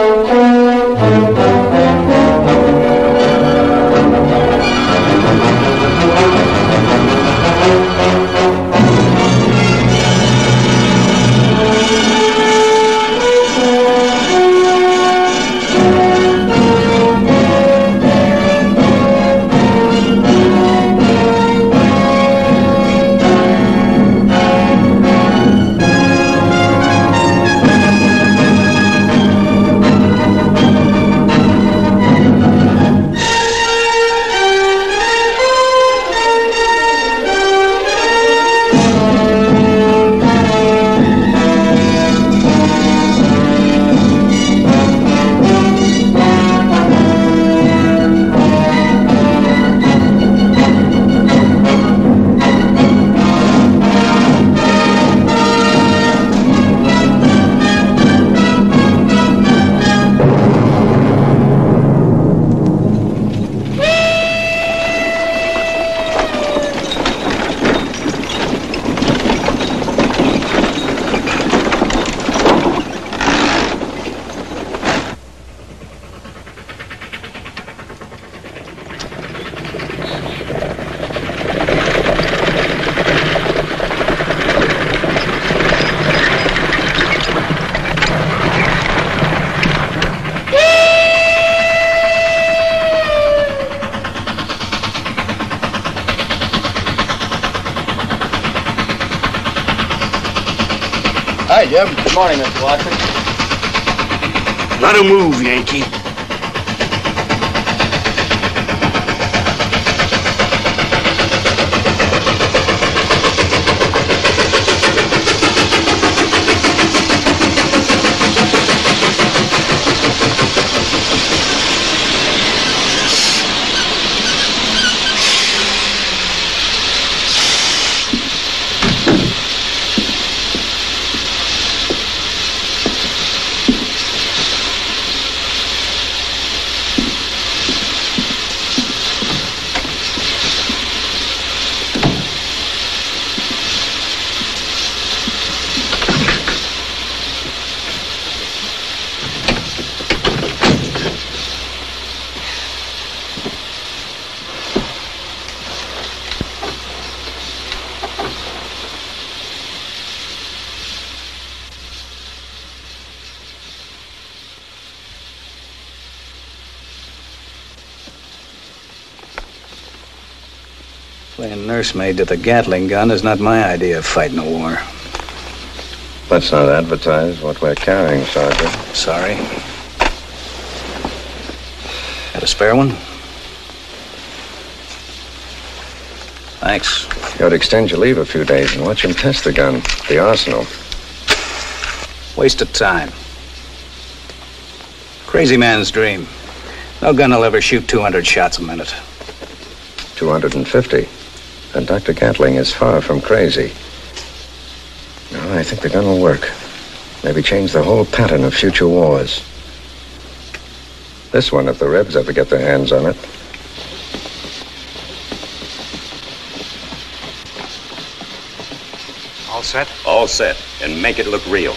Hi, Playing nursemaid to the Gatling gun is not my idea of fighting a war. Let's not advertise what we're carrying, Sergeant. Sorry. Got a spare one? Thanks. You ought to extend your leave a few days and watch him test the gun, the arsenal. Waste of time. Crazy man's dream. No gun will ever shoot 200 shots a minute. 250. And Dr. Gatling is far from crazy. No, I think the gun will work. Maybe change the whole pattern of future wars. This one, if the Rebs ever get their hands on it. All set? All set. And make it look real.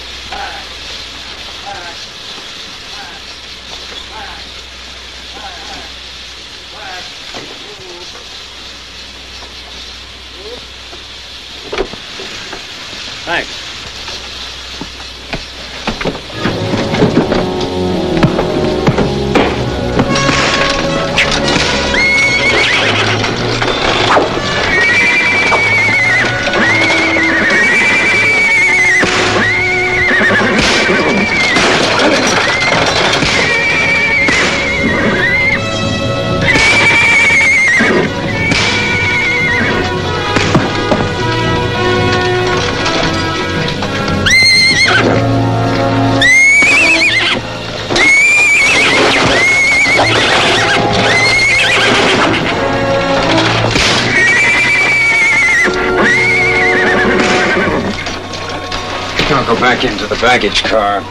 Baggage car.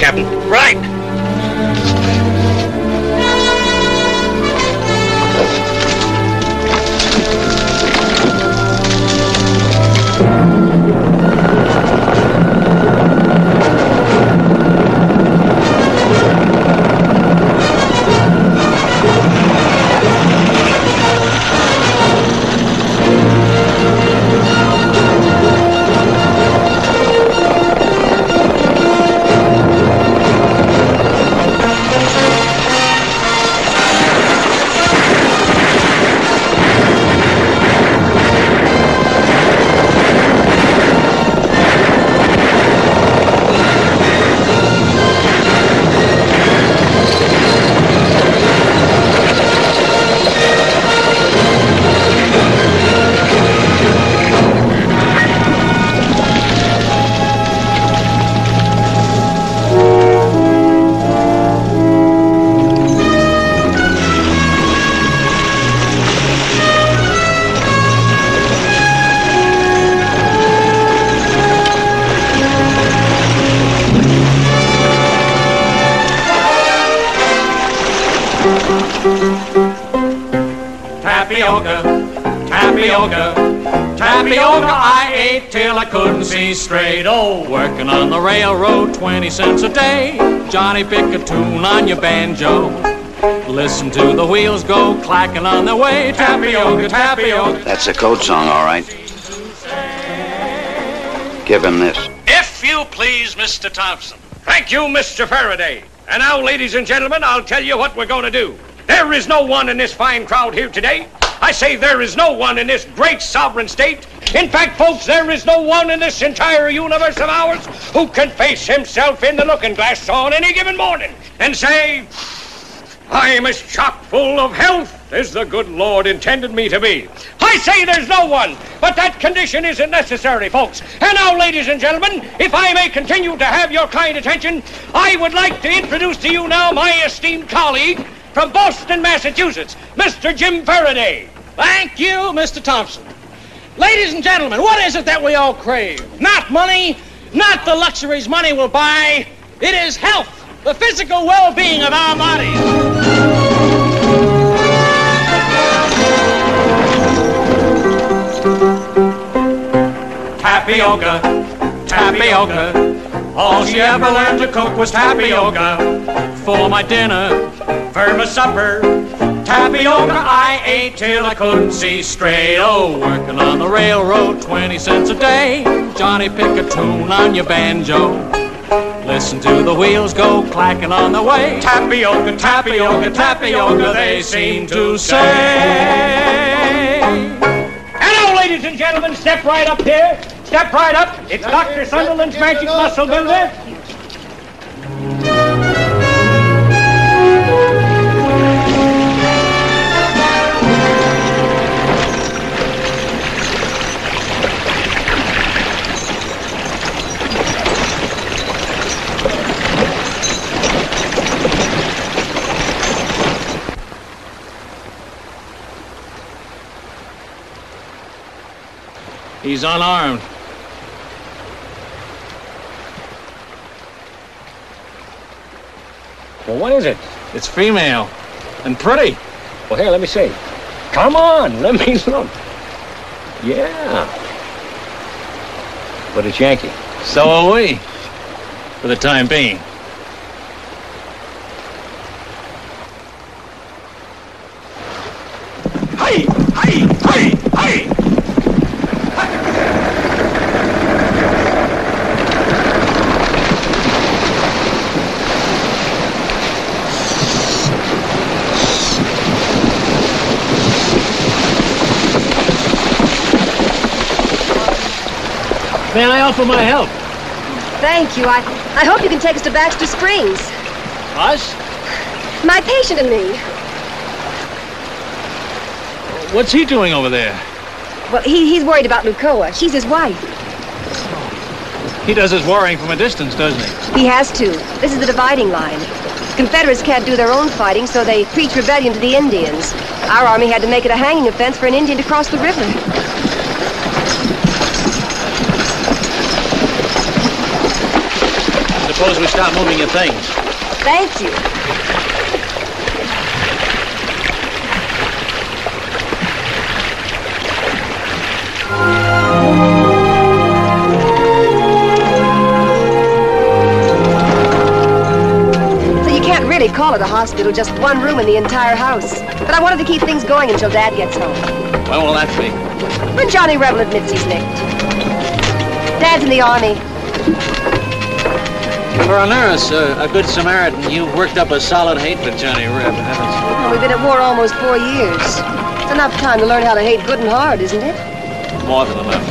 Captain. Tapioca I ate till I couldn't see straight. Oh, working on the railroad, 20 cents a day. Johnny, pick a tune on your banjo. Listen to the wheels go clacking on their way. Tapioca, tapioca. That's a code song, all right. Give him this. If you please, Mr. Thompson. Thank you, Mr. Faraday. And now, ladies and gentlemen, I'll tell you what we're going to do. There is no one in this fine crowd here today. I say there is no one in this great sovereign state. In fact, folks, there is no one in this entire universe of ours who can face himself in the looking glass on any given morning and say, I'm as chock full of health as the good Lord intended me to be. I say there's no one, but that condition isn't necessary, folks. And now, ladies and gentlemen, if I may continue to have your kind attention, I would like to introduce to you now my esteemed colleague from Boston, Massachusetts, Mr. Jim Faraday. Thank you, Mr. Thompson. Ladies and gentlemen, what is it that we all crave? Not money, not the luxuries money will buy. It is health, the physical well-being of our bodies. Tapioca, tapioca. All she ever learned to cook was tapioca. For my dinner, for my supper, tapioca I ate till I couldn't see straight. Oh, working on the railroad, 20 cents a day. Johnny, pick a tune on your banjo. Listen to the wheels go clacking on the way. Tapioca, tapioca, tapioca, they seem to say. Hello, ladies and gentlemen, step right up here. Step right up. It's Dr. Sunderland's Magic Muscle Builder. He's unarmed. Well, what is it? It's female. And pretty. Well, here, let me see. Come on, let me look. Yeah. But it's Yankee. So are we. For the time being. Hey! Hey! Hey! Hey! Offer my help? Thank you. I, I hope you can take us to Baxter Springs. Us? My patient and me. What's he doing over there? Well, he, he's worried about Lucoa. She's his wife. He does his worrying from a distance, doesn't he? He has to. This is the dividing line. Confederates can't do their own fighting, so they preach rebellion to the Indians. Our army had to make it a hanging offense for an Indian to cross the river. Suppose we stop moving your things. Thank you. So you can't really call it a hospital, just one room in the entire house. But I wanted to keep things going until Dad gets home. When will that be? When Johnny Rebel admits he's licked. Dad's in the army. For a nurse, uh, a good Samaritan, you've worked up a solid hate for Johnny Reb, haven't Well, we've been at war almost four years. It's enough time to learn how to hate good and hard, isn't it? More than enough.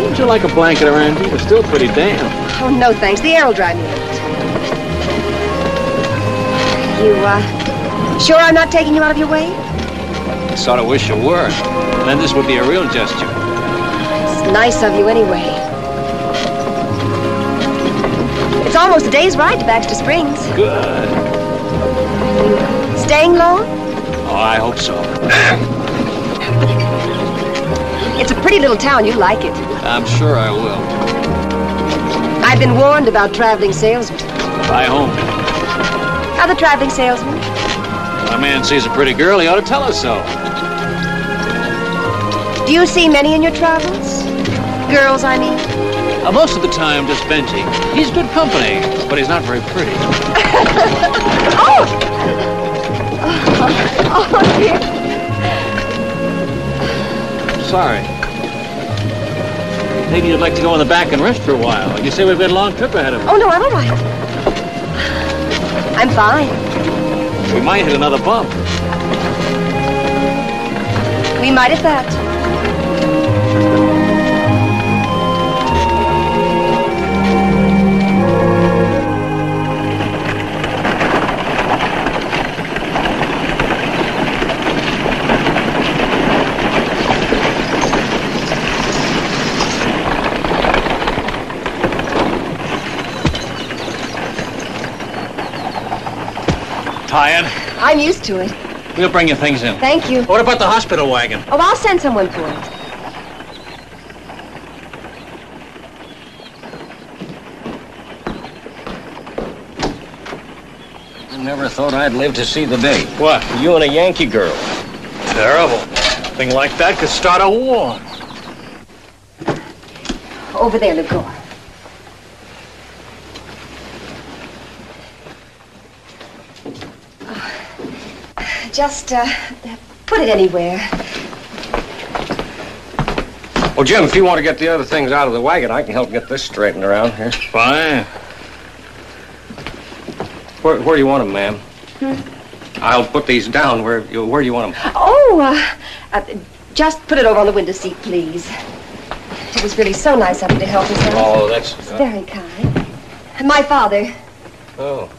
Wouldn't you like a blanket around you? It's still pretty damp. Oh, no thanks. The air will dry me out. You, uh, sure I'm not taking you out of your way? I sort of wish you were. Then this would be a real gesture. It's nice of you anyway. It's almost a day's ride to Baxter Springs. Good. Staying long? Oh, I hope so. It's a pretty little town. You'll like it. I'm sure I will. I've been warned about traveling salesmen. Bye home. Other traveling salesmen. When a man sees a pretty girl, he ought to tell us so. Do you see many in your travels? Girls, I mean. Uh, most of the time, just Benji. He's good company, but he's not very pretty. Oh! Oh, oh dear. Sorry. Maybe you'd like to go in the back and rest for a while. You say we've got a long trip ahead of us. Oh, no, I'm all right. I'm fine. We might hit another bump. We might at that. Tired? I'm used to it. We'll bring your things in. Thank you. What about the hospital wagon? Oh, I'll send someone for it. I never thought I'd live to see the day. What? You and a Yankee girl. Terrible. Thing like that could start a war. Over there, Lugoa. Just, uh, put it anywhere. Well, Jim, if you want to get the other things out of the wagon, I can help get this straightened around here. Fine. Where, where do you want them, ma'am? I'll put these down. Where, where do you want them? Oh, uh, uh, just put it over on the window seat, please. It was really so nice of you to help us out. Oh, that's... It's very kind. My father. Oh.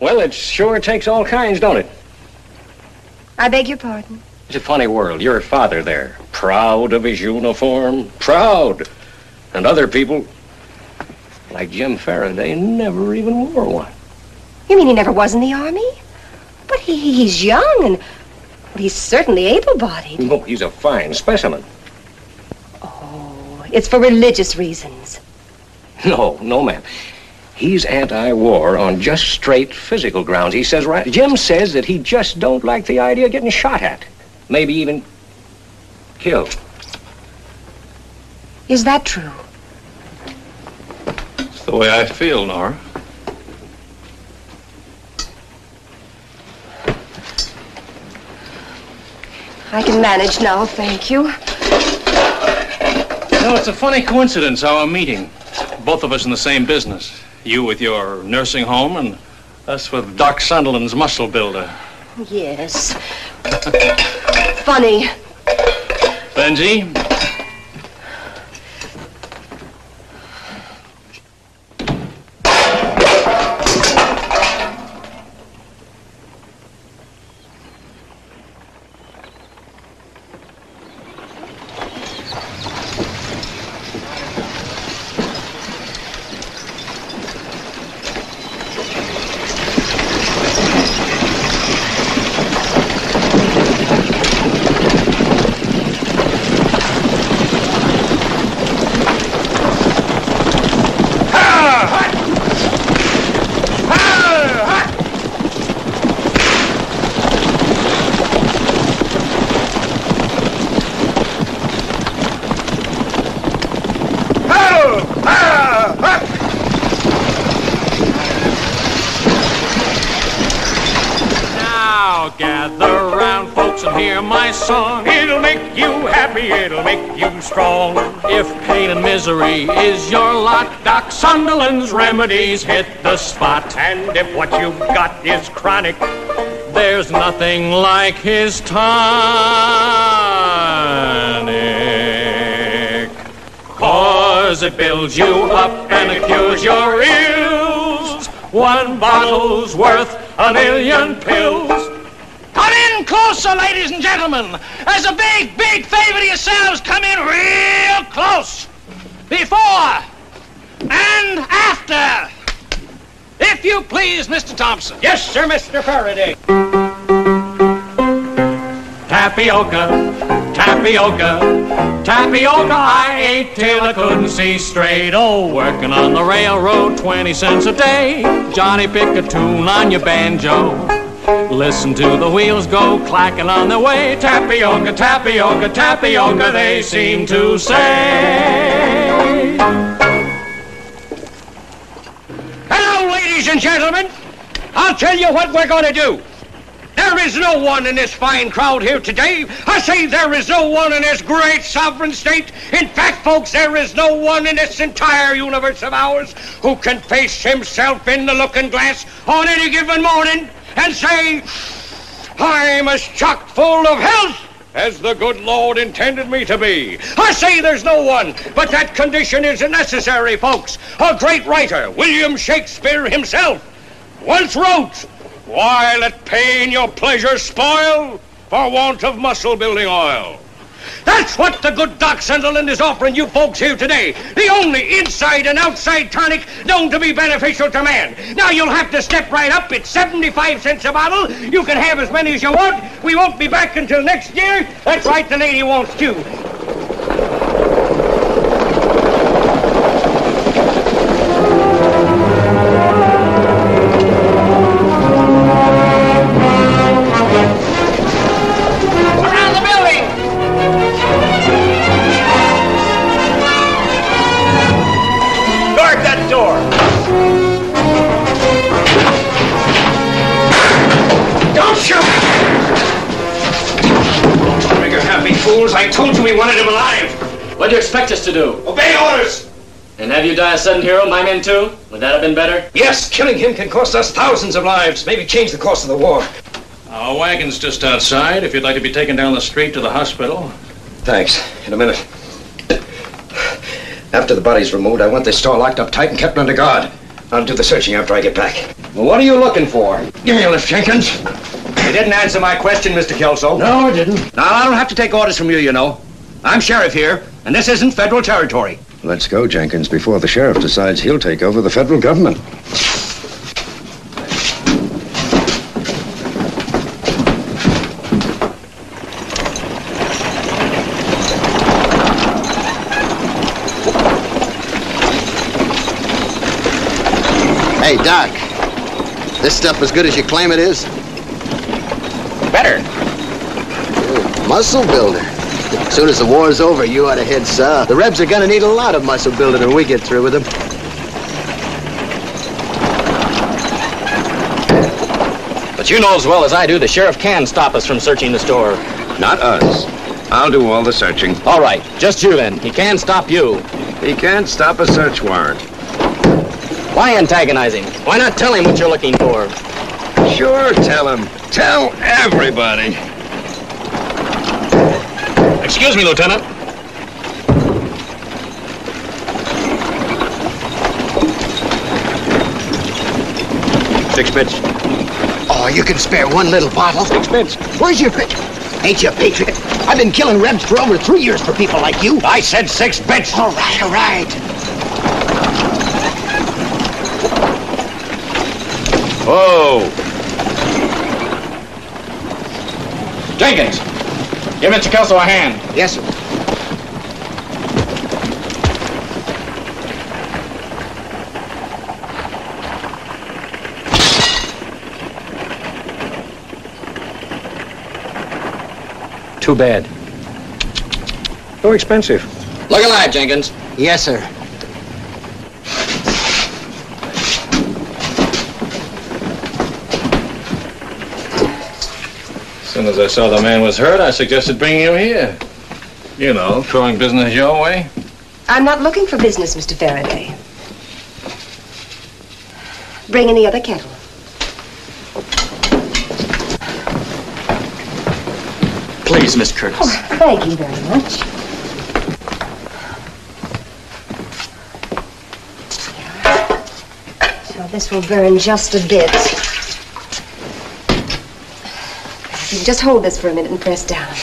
Well, it sure takes all kinds, don't it? I beg your pardon. It's a funny world. Your father there, proud of his uniform, proud. And other people, like Jim Faraday, never even wore one. You mean he never was in the army? But he, he's young and... He's certainly able-bodied. No, he's a fine specimen. Oh, it's for religious reasons. No, no, ma'am. He's anti-war on just straight physical grounds. He says right. Jim says that he just don't like the idea of getting shot at, maybe even killed. Is that true? It's the way I feel, Nora. I can manage now, thank you. You know, it's a funny coincidence, our meeting. Both of us in the same business. You with your nursing home and us with Doc Sunderland's muscle builder. Yes. Funny. Benji, remedies hit the spot. And if what you've got is chronic, there's nothing like his tonic. Cause it builds you up and it cures your ills. One bottle's worth a million pills. Come in closer, ladies and gentlemen. As a big, big favor to yourselves, come in real close. Before and after. If you please, Mr. Thompson. Yes, sir, Mr. Faraday. Tapioca, tapioca, tapioca I ate till I couldn't see straight. Oh, working on the railroad, 20 cents a day. Johnny, pick a tune on your banjo. Listen to the wheels go clacking on their way. Tapioca, tapioca, tapioca, they seem to say. And gentlemen. I'll tell you what we're going to do. There is no one in this fine crowd here today. I say there is no one in this great sovereign state. In fact, folks, there is no one in this entire universe of ours who can face himself in the looking glass on any given morning and say, I'm as chock full of health as the good Lord intended me to be. I say there's no one, but that condition isn't necessary, folks. A great writer, William Shakespeare himself, once wrote, Why let pain your pleasure spoil for want of muscle building oil? That's what the good Doc Sunderland is offering you folks here today. The only inside and outside tonic known to be beneficial to man. Now you'll have to step right up. It's 75 cents a bottle. You can have as many as you want. We won't be back until next year. That's right, the lady wants two. Fools. I told you we wanted him alive. What do you expect us to do? Obey orders. And have you die a sudden hero, my men too? Would that have been better? Yes, killing him can cost us thousands of lives, maybe change the course of the war. our wagon's just outside if you'd like to be taken down the street to the hospital. Thanks. In a minute. After the body's removed, I want this store locked up tight and kept under guard. I'll do the searching after I get back. Well, what are you looking for? Give me a lift, Jenkins. You didn't answer my question, Mr. Kelso. No, I didn't. Now, I don't have to take orders from you, you know. I'm sheriff here, and this isn't federal territory. Let's go, Jenkins, before the sheriff decides he'll take over the federal government. Doc. This stuff as good as you claim it is? Better. Muscle builder. As soon as the war's over, you ought to head south. The Rebs are gonna need a lot of muscle building when we get through with them. But you know as well as I do the sheriff can stop us from searching the store. Not us. I'll do all the searching. All right, just you then. He can stop you. He can't stop a search warrant. Why antagonize him? Why not tell him what you're looking for? Sure, tell him. Tell everybody. Excuse me, Lieutenant. Six bits. Oh, you can spare one little bottle? Six bits. Where's your pitch? Ain't you a patriot? I've been killing Rebs for over three years for people like you. I said six bits. All right, all right. Whoa. Jenkins, give Mr. Kelso a hand. Yes, sir. Too bad. Too expensive. Look alive, Jenkins. Yes, sir. Soon as I saw the man was hurt, I suggested bringing him here. You know, throwing business your way. I'm not looking for business, Mr. Faraday. Bring in the other kettle. Please, Miss Curtis. Oh, thank you very much. So this will burn just a bit. You can just hold this for a minute and press down.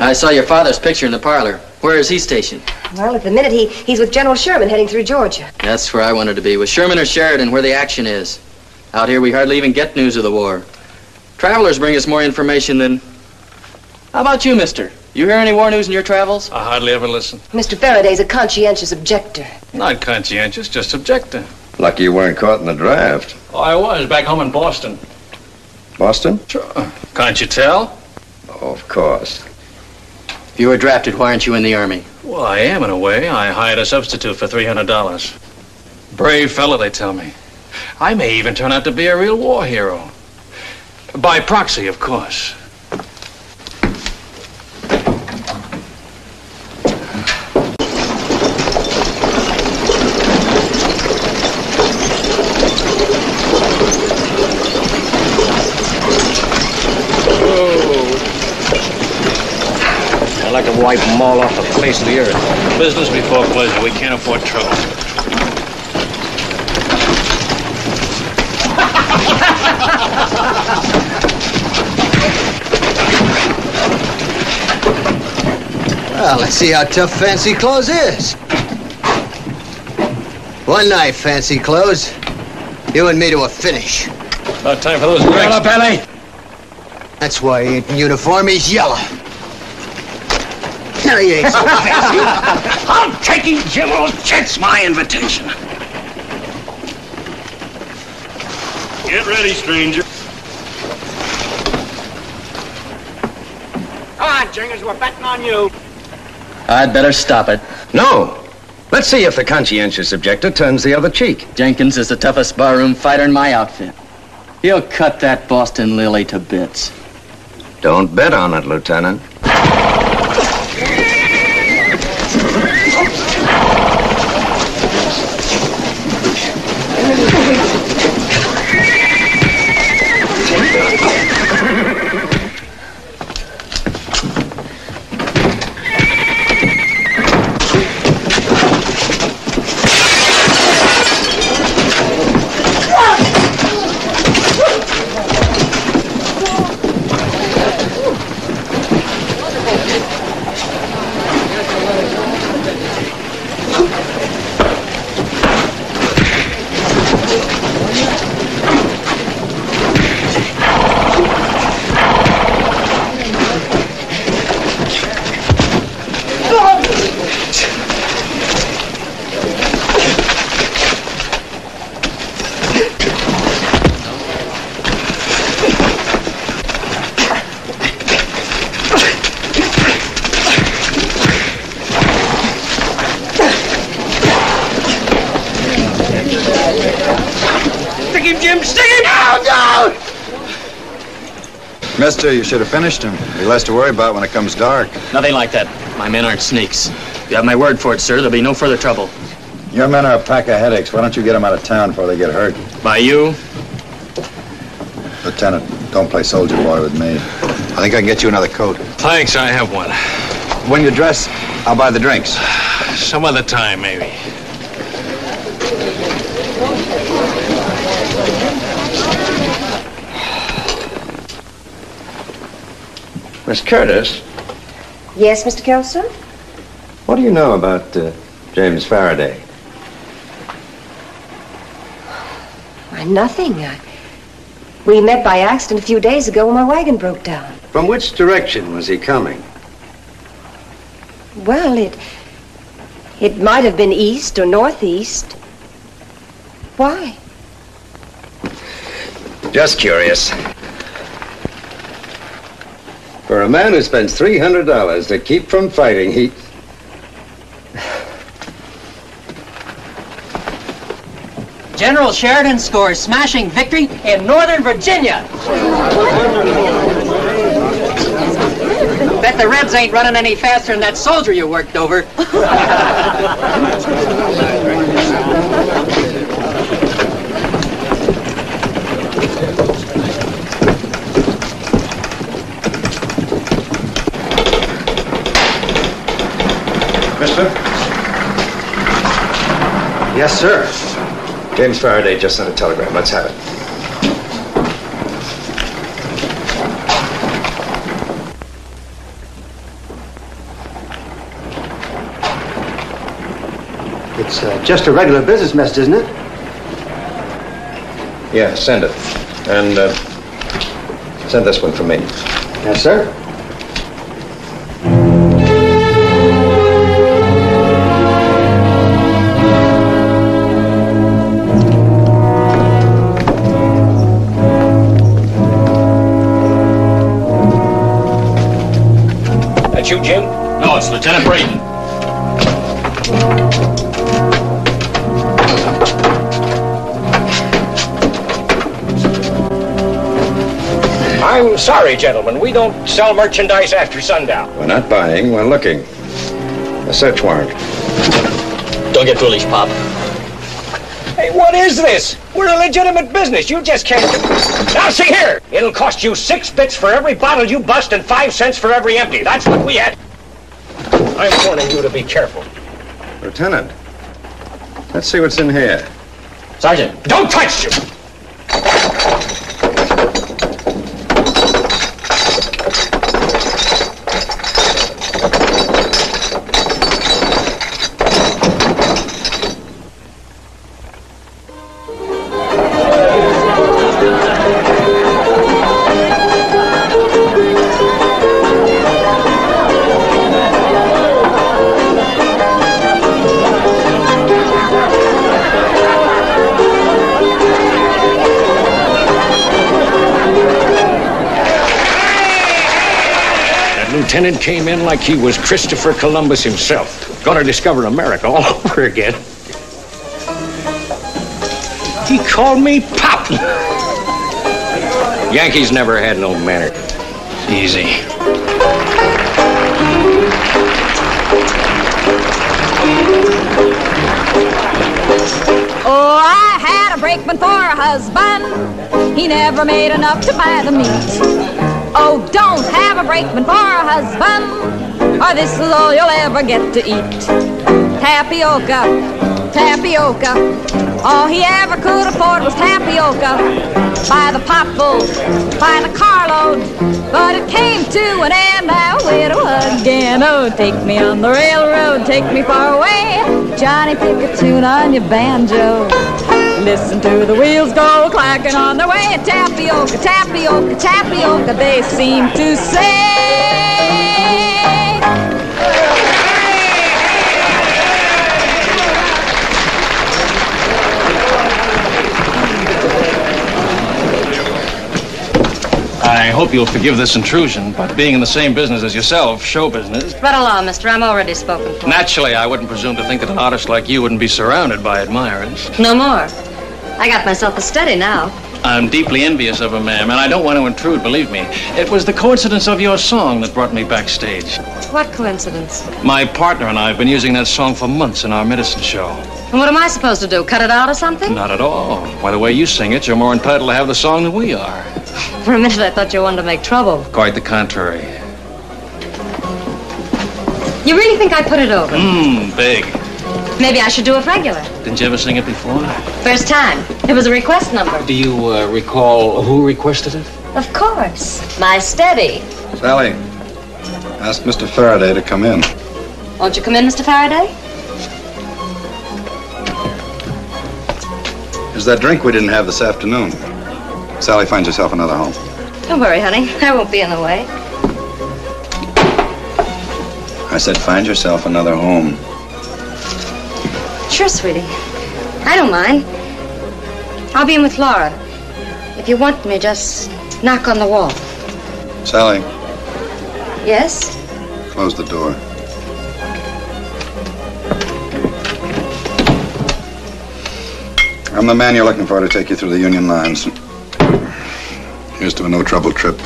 I saw your father's picture in the parlor. Where is he stationed? Well, at the minute, he, he's with General Sherman heading through Georgia. That's where I wanted to be, with Sherman or Sheridan, where the action is. Out here, we hardly even get news of the war. Travelers bring us more information than. How about you, mister? You hear any war news in your travels? I hardly ever listen. Mr. Faraday's a conscientious objector. Not conscientious, just objective. Lucky you weren't caught in the draft. Oh, I was back home in Boston. Boston? Sure. Can't you tell? Oh, of course. If you were drafted, why aren't you in the Army? Well, I am in a way. I hired a substitute for $300. Brave fellow, they tell me. I may even turn out to be a real war hero. By proxy, of course. Wipe them all off the face of the earth. Business before pleasure. We can't afford trouble. Well, let's see how tough Fancy Clothes is. One night, Fancy Clothes. You and me to a finish. About time for those drinks. Penny. That's why he ain't in uniform. He's yellow. No, he ain't so fancy. I'm taking General Chet's my invitation. Get ready, stranger. Come on, Jenkins, we're betting on you. I'd better stop it. No. Let's see if the conscientious objector turns the other cheek. Jenkins is the toughest barroom fighter in my outfit. He'll cut that Boston Lily to bits. Don't bet on it, Lieutenant. Mister, you should have finished him. Be less to worry about when it comes dark. Nothing like that. My men aren't sneaks. You have my word for it, sir. There'll be no further trouble. Your men are a pack of headaches. Why don't you get them out of town before they get hurt? By you? Lieutenant, don't play soldier boy with me. I think I can get you another coat. Thanks, I have one. When you dress, I'll buy the drinks. Some other time, maybe. Miss Curtis, Yes, Mr. Kelso? what do you know about uh, James Faraday? Why, nothing. I, we met by accident a few days ago when my wagon broke down. From which direction was he coming? Well, it. It might have been east or northeast. Why? Just curious. For a man who spends $300 to keep from fighting, he. General Sheridan scores smashing victory in Northern Virginia. Bet the Rebs ain't running any faster than that soldier you worked over. Mister? Yes, sir. James Faraday just sent a telegram. Let's have it. It's uh, just a regular business message, isn't it? Yeah, send it. And uh, send this one for me. Yes, sir. Lieutenant Braden. I'm sorry, gentlemen. We don't sell merchandise after sundown. We're not buying, we're looking. A search warrant. Don't get foolish, Pop. Hey, what is this? We're a legitimate business. You just can't. Now, see here. It'll cost you six bits for every bottle you bust and five cents for every empty. That's what we had. I'm warning you to be careful. Lieutenant, let's see what's in here. Sergeant. Don't touch you! Lieutenant came in like he was Christopher Columbus himself. Gonna discover America all over again. He called me Pop. Yankees never had no manner. Easy. Oh, I had a brakeman for a husband. He never made enough to buy the meat. Oh, don't have a brakeman for a husband, or this is all you'll ever get to eat. Tapioca, tapioca. All he ever could afford was tapioca. By the potful, by the carload. But it came to an end now, widow again. Oh, take me on the railroad, take me far away. Johnny, pick a tune on your banjo. Listen to the wheels go clacking on their way. Tapioca, tapioca, tapioca, they seem to say. I hope you'll forgive this intrusion, but being in the same business as yourself, show business, Run along, mister. I'm already spoken for. naturally I wouldn't presume to think that an artist like you wouldn't be surrounded by admirers. No more. I got myself a study now. I'm deeply envious of her, ma'am, and I don't want to intrude, believe me. It was the coincidence of your song that brought me backstage. What coincidence? My partner and I have been using that song for months in our medicine show. And what am I supposed to do? Cut it out or something? Not at all. By the way you sing it, you're more entitled to have the song than we are. For a minute, I thought you wanted to make trouble. Quite the contrary. You really think I put it over? Mmm, big. Maybe I should do it regular. Didn't you ever sing it before? First time. It was a request number. Do you uh, recall who requested it? Of course. My steady. Sally, ask Mr. Farraday to come in. Won't you come in, Mr. Farraday? There's that drink we didn't have this afternoon. Sally, find yourself another home. Don't worry, honey. I won't be in the way. I said, find yourself another home. Sure, sweetie. I don't mind. I'll be in with Laura. If you want me, just knock on the wall. Sally, Yes? close the door. I'm the man you're looking for to take you through the Union lines. Here's to a no trouble trip.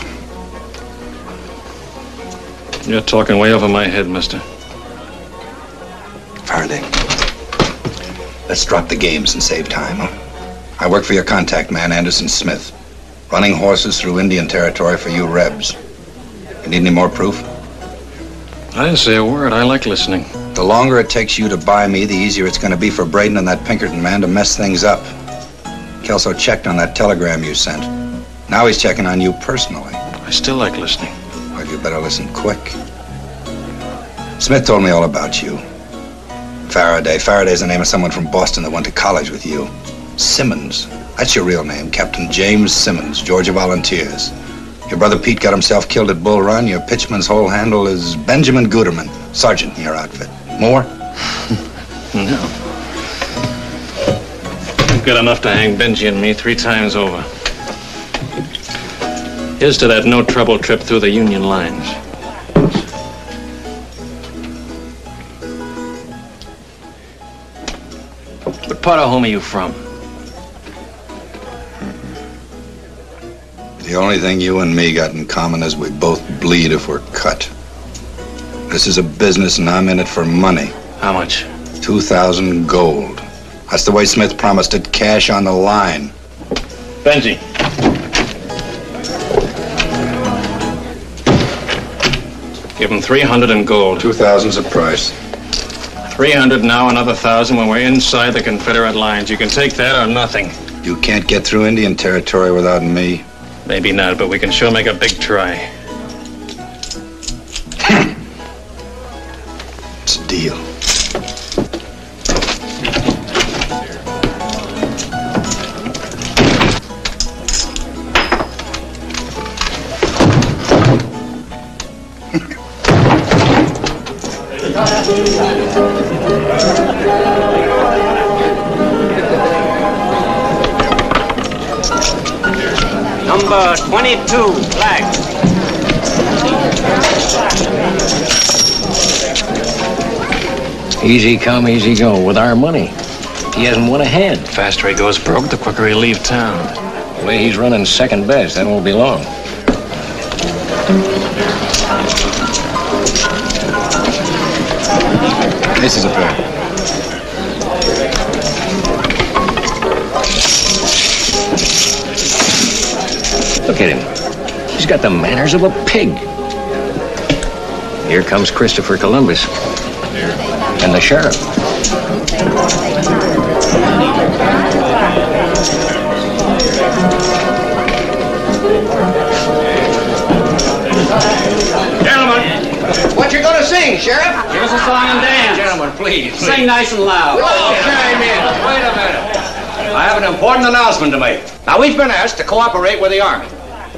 You're talking way over my head, mister. Farraday. Let's drop the games and save time. Huh? I work for your contact man, Anderson Smith. Running horses through Indian territory for you Rebs. You need any more proof? I didn't say a word. I like listening. The longer it takes you to buy me, the easier it's going to be for Braden and that Pinkerton man to mess things up. Kelso checked on that telegram you sent. Now he's checking on you personally. I still like listening. Well, you better listen quick. Smith told me all about you. Farraday. Farraday's the name of someone from Boston that went to college with you. Simmons. That's your real name, Captain James Simmons, Georgia Volunteers. Your brother Pete got himself killed at Bull Run. Your pitchman's whole handle is Benjamin Guterman, sergeant in your outfit. More? No. You've got enough to hang Benji and me three times over. Here's to that no trouble trip through the Union lines. Part of home are you from? The only thing you and me got in common is we both bleed if we're cut. This is a business and I'm in it for money. How much? 2,000 gold. That's the way Smith promised it, cash on the line. Benji. Give him 300 in gold. 2,000's a price. 300 now, another 1,000 when we're inside the Confederate lines. You can take that or nothing. You can't get through Indian territory without me. Maybe not, but we can sure make a big try. It's a deal. Number 22, black. Easy come, easy go. With our money, he hasn't won a head. Faster he goes broke, the quicker he leave town. The way he's running second best, that won't be long. This is a pair. At him. He's got the manners of a pig. Here comes Christopher Columbus. And the sheriff. Gentlemen, what you gonna sing, Sheriff? Give us a song and dance. Gentlemen, please. Sing nice and loud. Oh, chime in. Wait a minute. I have an important announcement to make. Now, we've been asked to cooperate with the Army.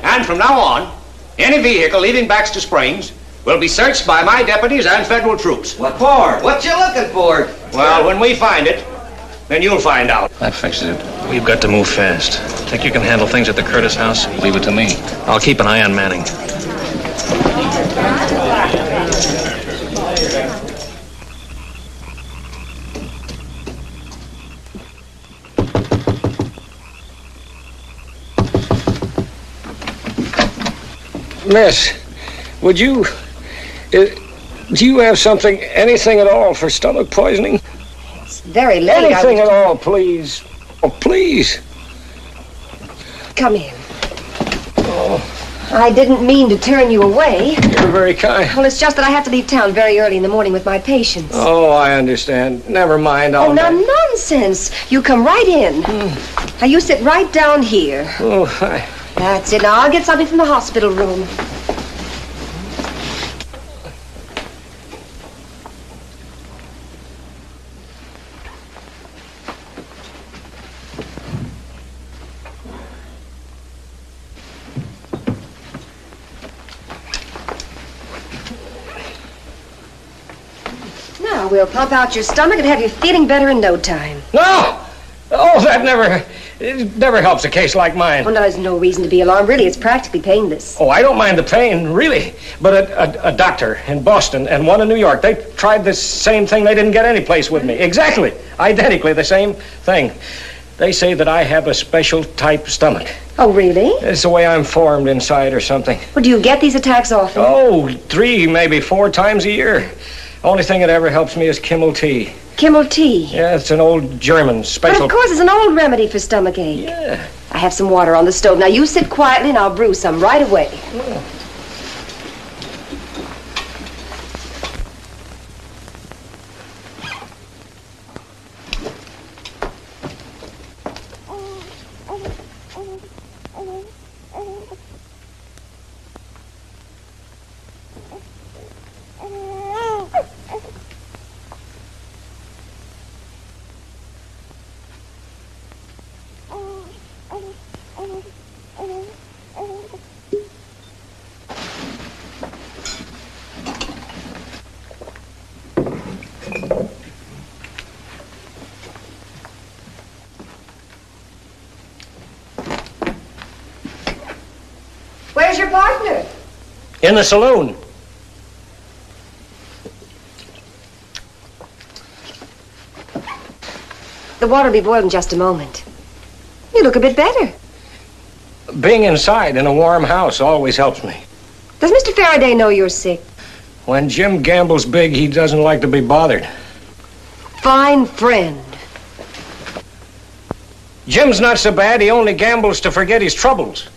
And from now on, any vehicle leaving Baxter Springs will be searched by my deputies and federal troops. What for? What you looking for? Well, when we find it, then you'll find out. That fixes it. We've got to move fast. Think you can handle things at the Curtis house? Leave it to me. I'll keep an eye on Manning. Miss, would you. Uh, do you have something, anything at all for stomach poisoning? It's very late. Anything at all, please. Oh, please. Come in. Oh, I didn't mean to turn you away. you're very kind. Well, it's just that I have to leave town very early in the morning with my patients. Oh, I understand. Never mind. I'll Oh, now nonsense. You come right in. Now, you sit right down here. Oh, I... That's it. Now, I'll get something from the hospital room. Now, we'll pump out your stomach and have you feeling better in no time. No! Oh, that never... It never helps a case like mine. Oh, no, there's no reason to be alarmed. Really, it's practically painless. Oh, I don't mind the pain, really. But a, a, a doctor in Boston and one in New York, they tried the same thing. They didn't get any place with me. Exactly. Identically the same thing. They say that I have a special type stomach. Oh, really? It's the way I'm formed inside or something. Well, do you get these attacks often? Oh, three, maybe four times a year. Only thing that ever helps me is Kimmel tea. Kimmel tea. Yeah, it's an old German special. But of course, it's an old remedy for stomach ache. Yeah. I have some water on the stove. Now, you sit quietly and I'll brew some right away. Where's your partner? In the saloon. The water will be boiled in just a moment. You look a bit better. Being inside in a warm house always helps me. Does Mr. Farraday know you're sick? When Jim gambles big, he doesn't like to be bothered. Fine friend. Jim's not so bad. He only gambles to forget his troubles.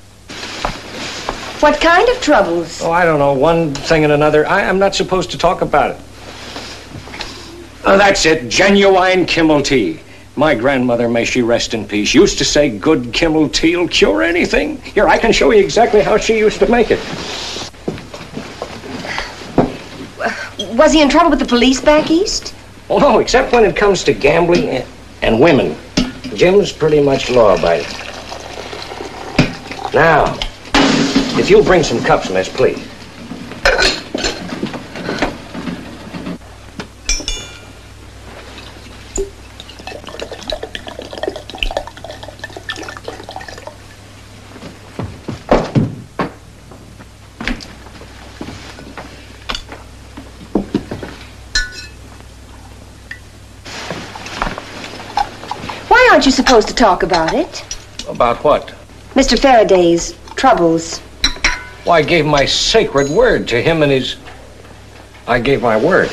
What kind of troubles? Oh, I don't know. One thing and another. I, I'm not supposed to talk about it. Oh, that's it. Genuine Kimmel tea. My grandmother, may she rest in peace, used to say good Kimmel tea will cure anything. Here, I can show you exactly how she used to make it. Was he in trouble with the police back east? Oh, no, except when it comes to gambling and, and women. Jim's pretty much law-abiding. Now, if you'll bring some cups, miss, please. Why aren't you supposed to talk about it? About what? Mr. Farraday's troubles. Well, I gave my sacred word to him and his. I gave my word.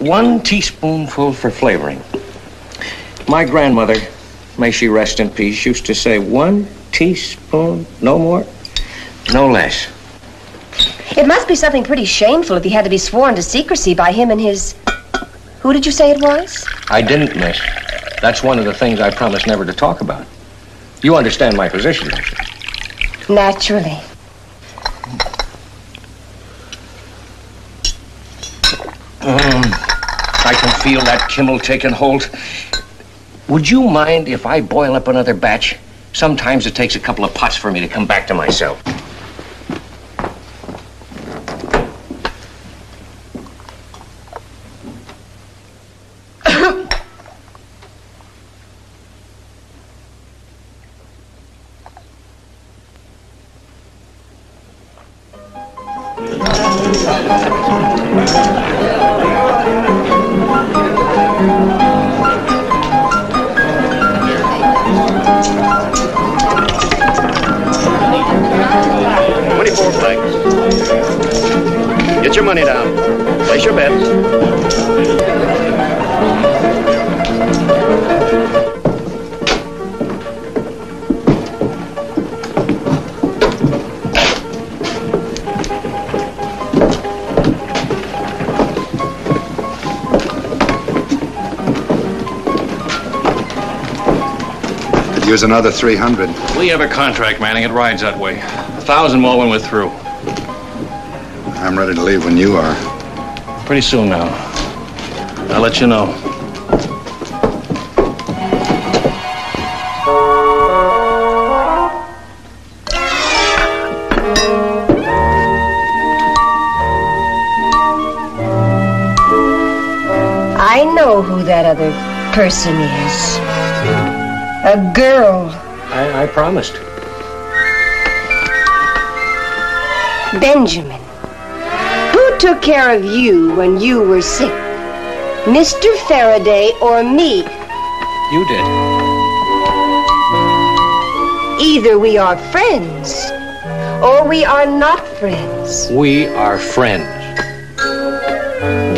One teaspoonful for flavoring. My grandmother, may she rest in peace, used to say one teaspoon, no more, no less. It must be something pretty shameful if he had to be sworn to secrecy by him and his. Who did you say it was? I didn't, miss. That's one of the things I promised never to talk about. You understand my position, don't you? Naturally. Um, I can feel that Kimmel taking hold. Would you mind if I boil up another batch? Sometimes it takes a couple of pots for me to come back to myself. Could use another 300. We have a contract, Manning. It rides that way. A thousand more when we're through. I'm ready to leave when you are. Pretty soon now. I'll let you know. I know who that other person is. A girl. I, I promised. Benjamin. Who took care of you when you were sick? Mr. Farraday or me? You did. Either we are friends or we are not friends. We are friends.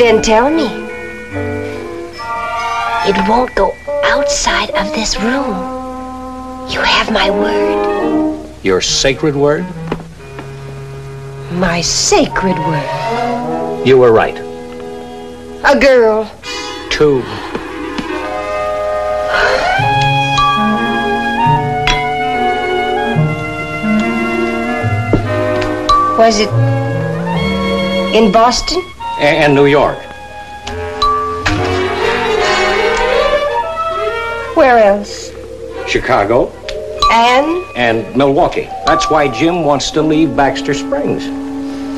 Then tell me. It won't go outside of this room. You have my word. Your sacred word? My sacred word. You were right. A girl. Two. Was it in Boston? And New York. Where else? Chicago. And And Milwaukee. That's why Jim wants to leave Baxter Springs.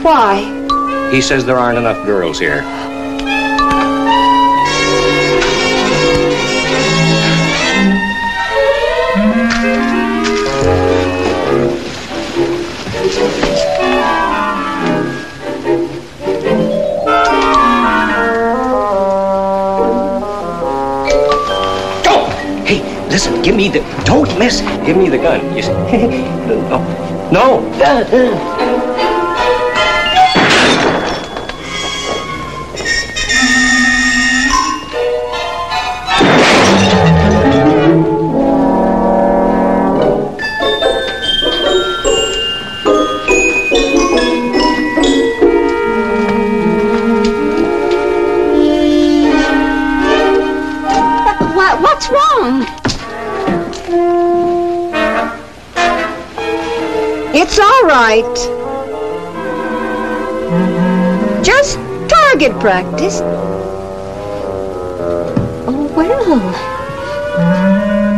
why? He says there aren't enough girls here. Give me the. Don't miss. Give me the gun. You see? no. No. Uh, uh. Just target practice. Oh, well.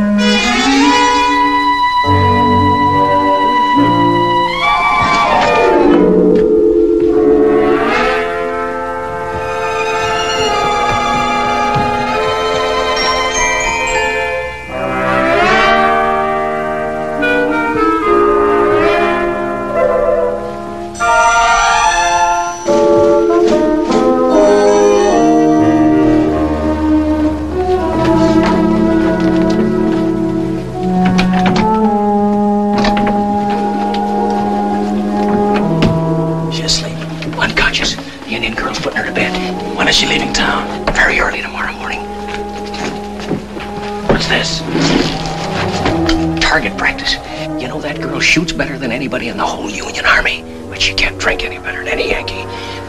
Better than anybody in the whole Union Army, but she can't drink any better than any Yankee.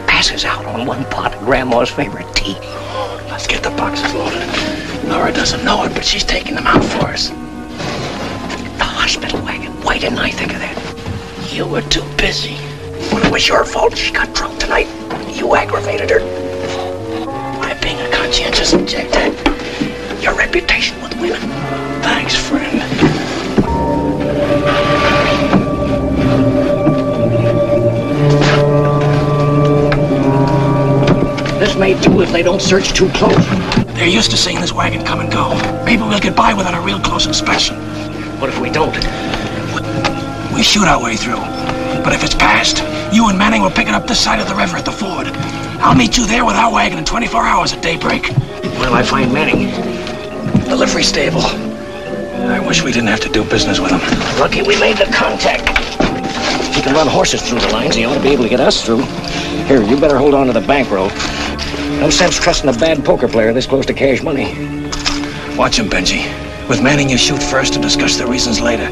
Passes out on one pot of Grandma's favorite tea. Let's get the boxes loaded. Laura doesn't know it, but she's taking them out for us. The hospital wagon. Why didn't I think of that? You were too busy. It was your fault she got drunk tonight. You aggravated her. By being a conscientious objector. Your reputation with women. Thanks, friend. This may do if they don't search too close. They're used to seeing this wagon come and go. Maybe we'll get by without a real close inspection. What if we don't? We shoot our way through. But if it's past, you and Manning will pick it up this side of the river at the ford. I'll meet you there with our wagon in 24 hours at daybreak. Where'll I find Manning? The livery stable. I wish we didn't have to do business with him. Lucky we made the contact. If He can run horses through the lines. He ought to be able to get us through. Here, you better hold on to the bank bankroll. No sense trusting a bad poker player this close to cash money. Watch him, Benji. With Manning, you shoot first and discuss the reasons later.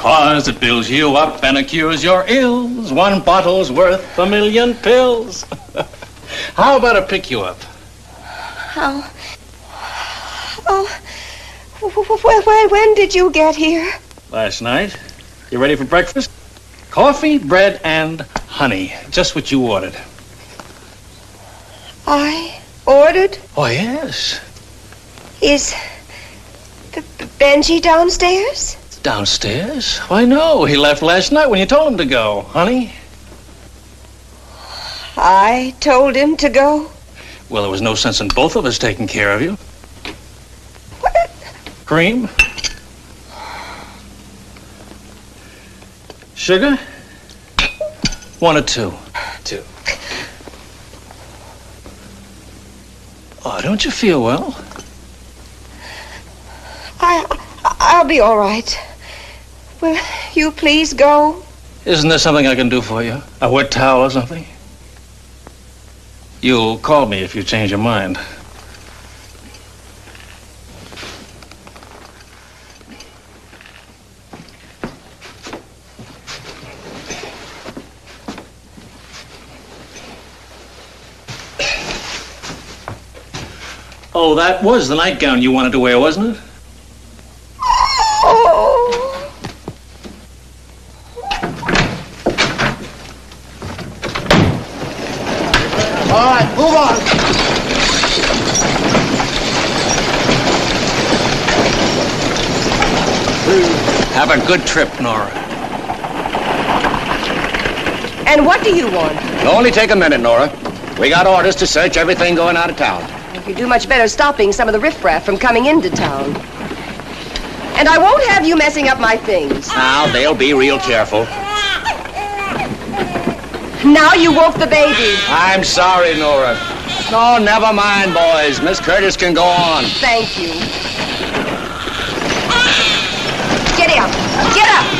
Cause it builds you up and it cures your ills. One bottle's worth a million pills. How about a pick you up? How? Oh, when, did you get here? Last night. You ready for breakfast? Coffee, bread, and honey. Just what you ordered. I ordered. Oh, yes. Is B- Benji downstairs? Downstairs? Why, no. He left last night when you told him to go, honey. I told him to go. Well, there was no sense in both of us taking care of you. What? Cream? Sugar? One or two? Two. Oh, don't you feel well? I, I'll be all right. Will you please go? Isn't there something I can do for you? A wet towel or something? You'll call me if you change your mind. Oh, that was the nightgown you wanted to wear, wasn't it? Oh. All right, move on. Have a good trip, Nora. And what do you want? It'll only take a minute, Nora. We got orders to search everything going out of town. You do much better stopping some of the riffraff from coming into town. And I won't have you messing up my things. Now, they'll be real careful. Now you woke the baby. I'm sorry, Nora. No, never mind, boys. Miss Curtis can go on. Thank you. Get up.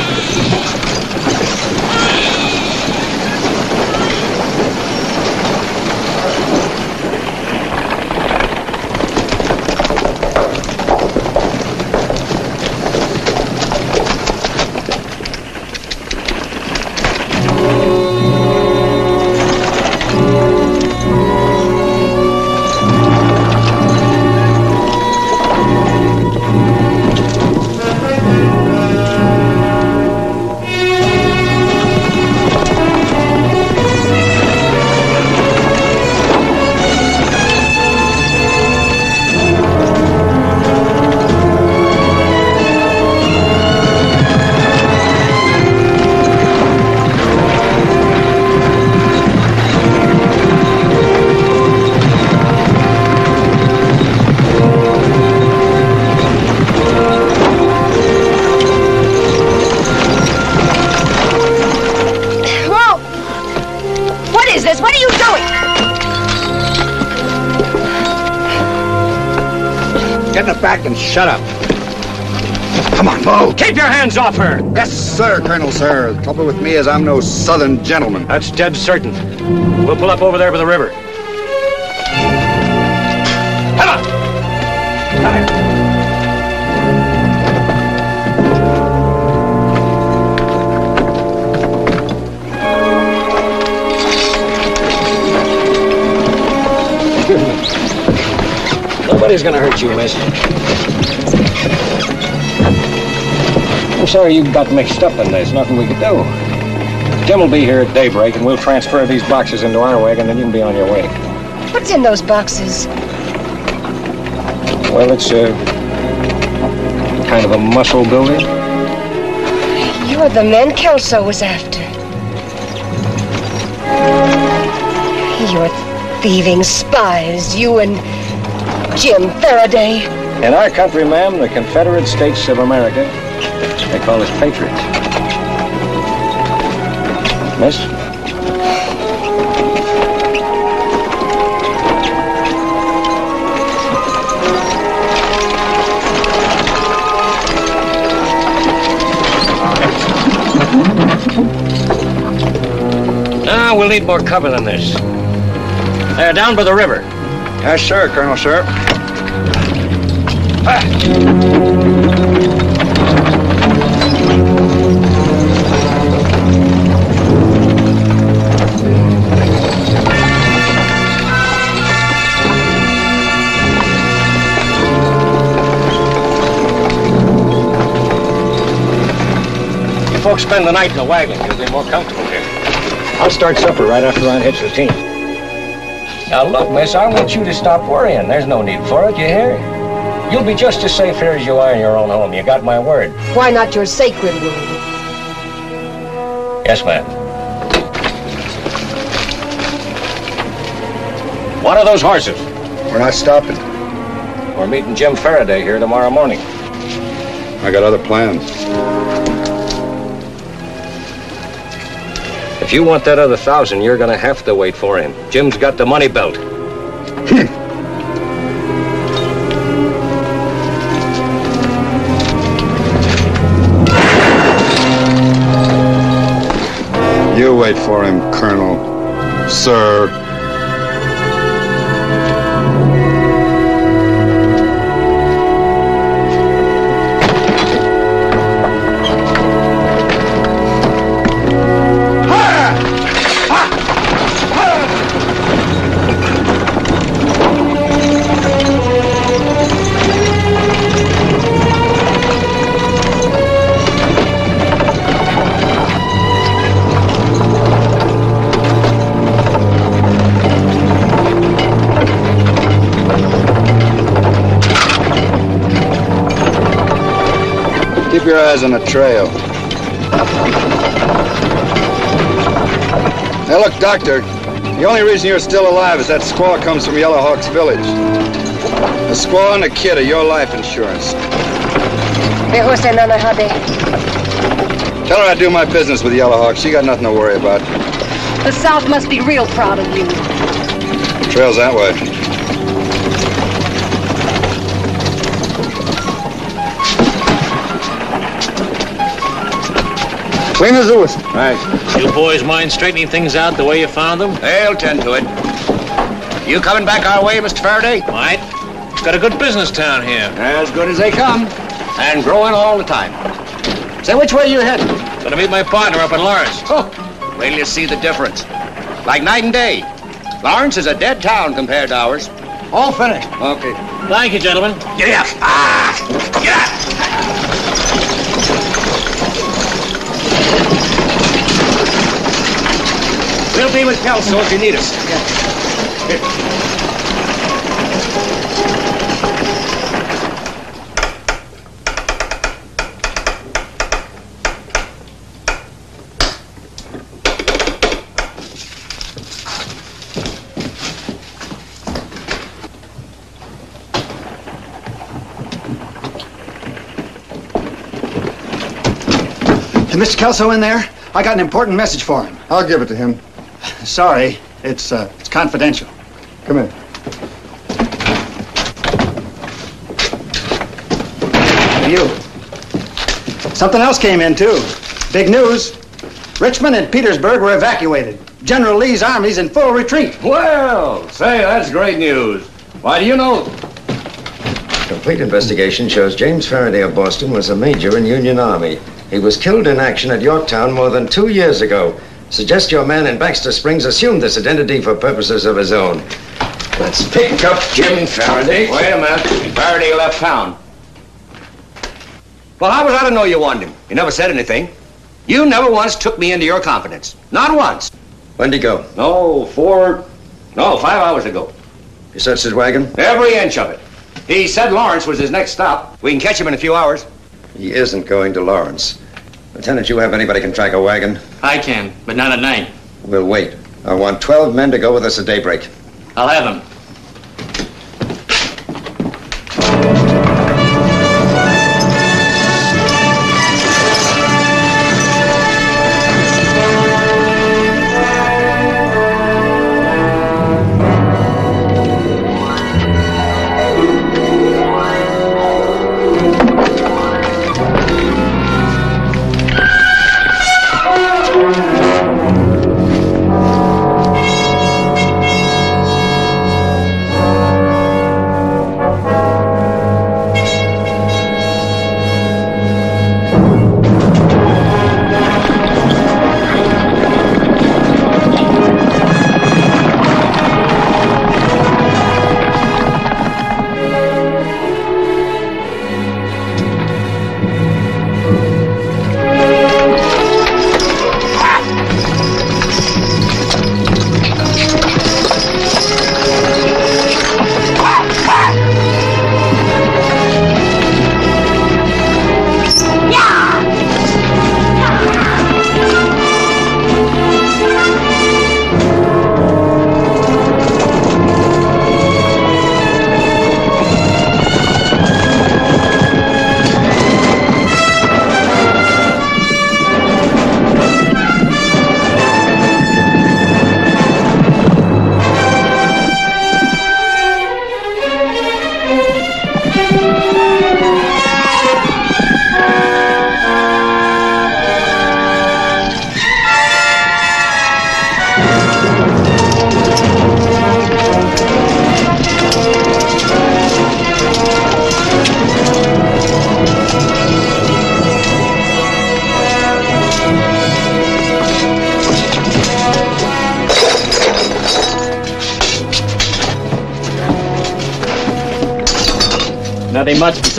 Hands off her! Yes, sir, Colonel, sir. The trouble with me is I'm no southern gentleman. That's dead certain. We'll pull up over there by the river. Come on! Come here. Nobody's gonna hurt you, miss. Sorry you got mixed up in this. Nothing we could do. Jim will be here at daybreak, and we'll transfer these boxes into our wagon, and you can be on your way. What's in those boxes? Well, it's a kind of a muscle builder. You You're the man Kelso was after. You're thieving spies, you and Jim Farraday. In our country, ma'am, the Confederate States of America, they call us patriots. Miss? Ah, we'll need more cover than this. They're down by the river. Yes, sir, Colonel Sharp. You folks spend the night in the wagon. You'll be more comfortable here. I'll start supper right after I hitch the team. Now, look, miss, I want you to stop worrying. There's no need for it, you hear? You'll be just as safe here as you are in your own home. You got my word. Why not your sacred word? Yes, ma'am. What are those horses. We're not stopping. We're meeting Jim Farraday here tomorrow morning. I got other plans. If you want that other thousand, you're gonna have to wait for him. Jim's got the money belt. You wait for him, Colonel. Sir. Eyes on the trail. Now look, Doctor, the only reason you're still alive is that squaw comes from Yellow Hawk's village. The squaw and the kid are your life insurance. Tell her I do my business with Yellow Hawk. She got nothing to worry about. The South must be real proud of you. The trail's that way. Clean as a whistle. Right. You boys mind straightening things out the way you found them? They'll tend to it. You coming back our way, Mr. Farraday? Might. Got a good business town here. As good as they come. And growing all the time. Say, which way you heading? Gonna meet my partner up in Lawrence. Oh, wait till you see the difference. Like night and day. Lawrence is a dead town compared to ours. All finished. Okay. Thank you, gentlemen. Get up. Ah! Get We'll be with Kelso if you need us. Is Mr. Kelso in there? I got an important message for him. I'll give it to him. Sorry, it's uh, it's confidential. Come in. You. Something else came in too. Big news. Richmond and Petersburg were evacuated. General Lee's army's in full retreat. Well, say, that's great news. Why, do you know? Complete investigation shows James Farraday of Boston was a major in Union Army. He was killed in action at Yorktown more than two years ago. Suggest your man in Baxter Springs assumed this identity for purposes of his own. Let's pick up Jim Farraday. Wait a minute. Farraday left town. Well, how was I to know you wanted him? You never said anything. You never once took me into your confidence. Not once. When'd he go? No, four, no, five hours ago. You searched his wagon? Every inch of it. He said Lawrence was his next stop. We can catch him in a few hours. He isn't going to Lawrence. Lieutenant, you have anybody can track a wagon? I can, but not at night. We'll wait. I want 12 men to go with us at daybreak. I'll have them.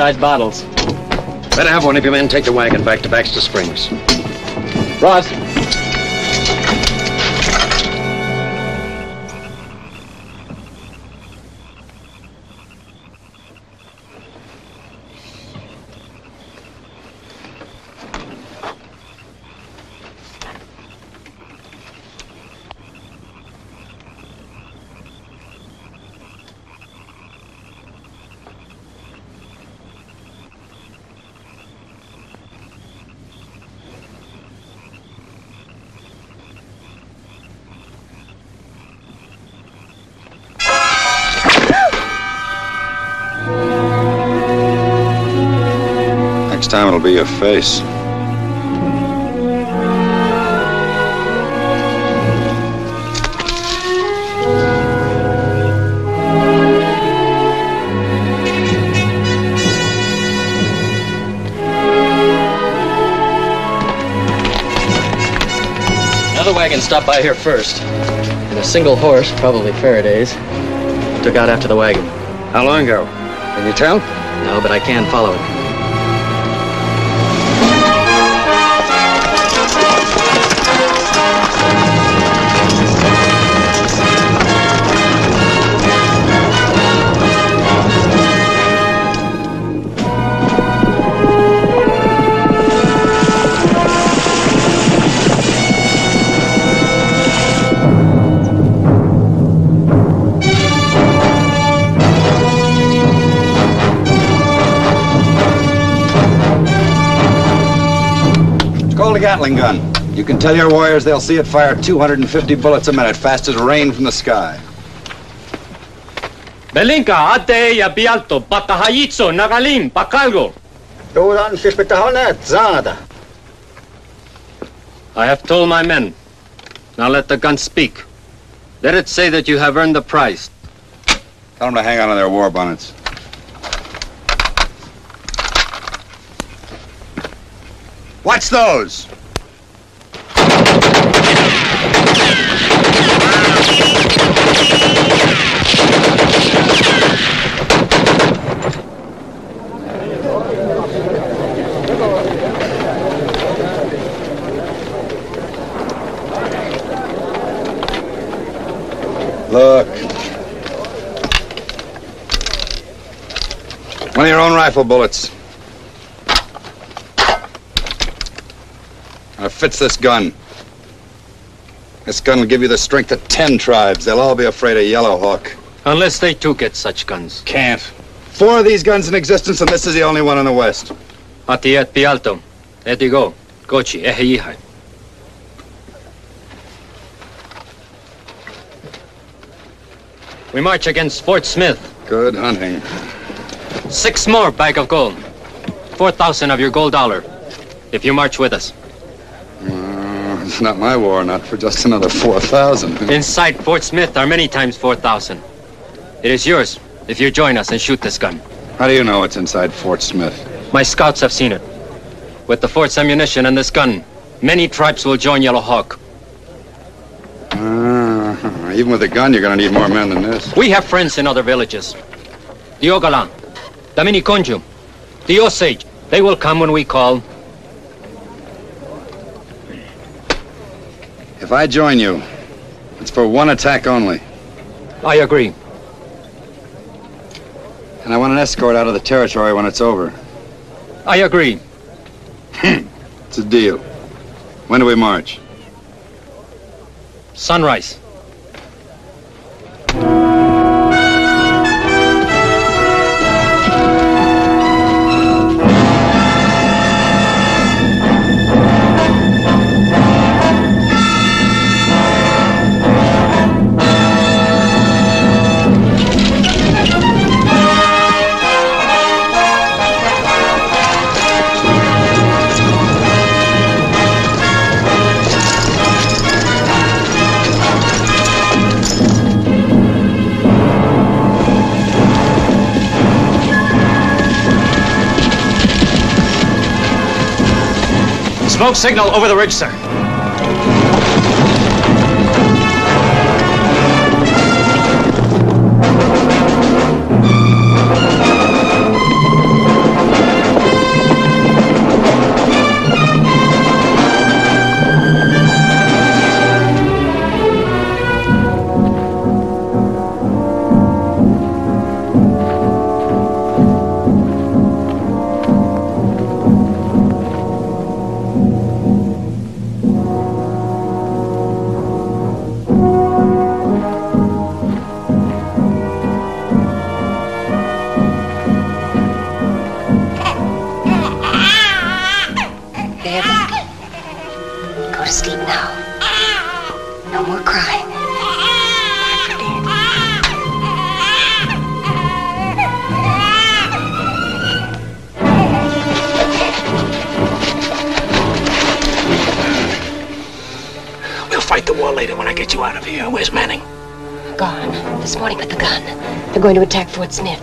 Besides bottles. Better have one of your men take the wagon back to Baxter Springs. Ross. Your face. Another wagon stopped by here first. And a single horse, probably Farraday's, took out after the wagon. How long ago? Can you tell? No, but I can follow it. Gatling gun. You can tell your warriors they'll see it fire 250 bullets a minute, fast as rain from the sky. Belinka, ate ja pialto, patahajitso, nagalim, pakalgo. Tuulan fispitahonet, zaada. I have told my men. Now let the gun speak. Let it say that you have earned the prize. Tell them to hang on to their war bonnets. What's those? Look. One of your own rifle bullets. Now, it fits this gun. This gun will give you the strength of ten tribes. They'll all be afraid of Yellow Hawk. Unless they too get such guns. Can't. Four of these guns in existence, and this is the only one in the West. Atiet pialto. Etigo. Gochi. Eheyihai. We march against Fort Smith. Good hunting. Six more bag of gold. Four thousand of your gold dollar. If you march with us. Uh, it's not my war, not for just another 4,000. Inside Fort Smith are many times 4,000. It is yours if you join us and shoot this gun. How do you know it's inside Fort Smith? My scouts have seen it. With the fort's ammunition and this gun, many tribes will join Yellow Hawk. Uh, even with a gun, you're going to need more men than this. We have friends in other villages. The Ogalan, the Miniconjou, the Osage. They will come when we call. If I join you, it's for one attack only. I agree. And I want an escort out of the territory when it's over. I agree. It's a deal. When do we march? Sunrise. Smoke signal over the ridge, sir. Going to attack Fort Smith.